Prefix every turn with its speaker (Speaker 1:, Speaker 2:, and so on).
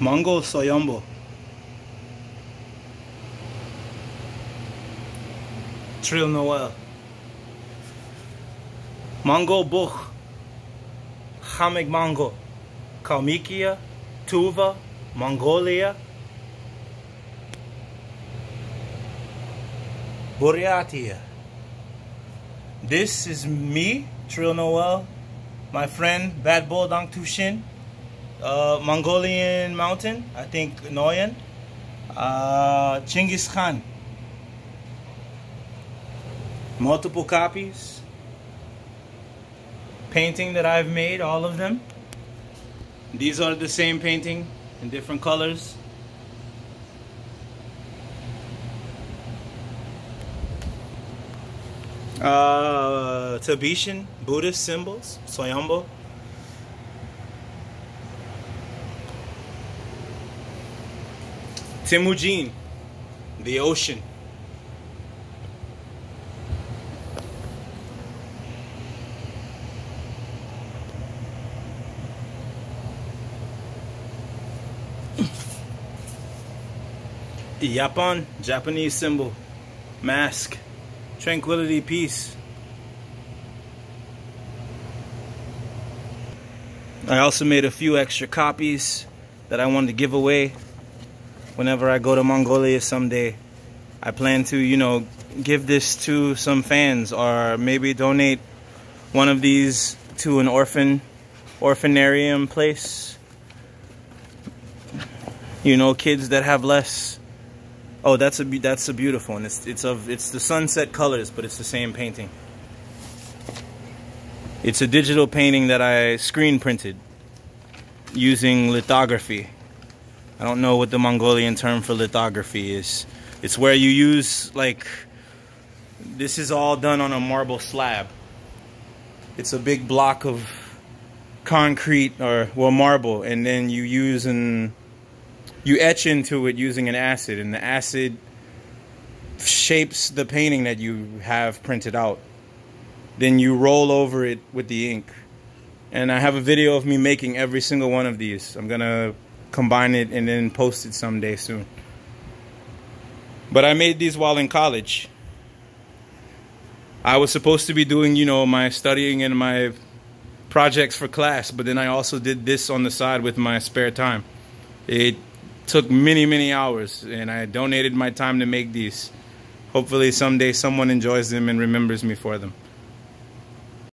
Speaker 1: Mango Soyombo. Trill Noel. Mango Buch. Hamig Mango. Kalmykia. Tuva. Mongolia. Buryatia. This is me, Trill Noel, my friend Bad Bull Dang Tushin, uh, Mongolian Mountain, I think Noyan, uh, Khan. Multiple copies. Painting that I've made, all of them. These are the same painting in different colors. Uh, Tibetan Buddhist symbols, Soyombo. Temujin, the ocean. Yapon, Japanese symbol, mask, tranquility, peace. I also made a few extra copies that I wanted to give away whenever I go to Mongolia someday. I plan to, you know, give this to some fans or maybe donate one of these to an orphan orphanarium place. You know, kids that have less Oh, that's a that's a beautiful one. It's it's of it's the sunset colors, but it's the same painting. It's a digital painting that I screen printed using lithography. I don't know what the Mongolian term for lithography is. It's where you use like this is all done on a marble slab. It's a big block of concrete or well marble and then you use an you etch into it using an acid and the acid shapes the painting that you have printed out then you roll over it with the ink and I have a video of me making every single one of these I'm gonna combine it and then post it someday soon but I made these while in college I was supposed to be doing you know my studying and my projects for class but then I also did this on the side with my spare time it took many, many hours, and I donated my time to make these. Hopefully someday someone enjoys them and remembers me for them.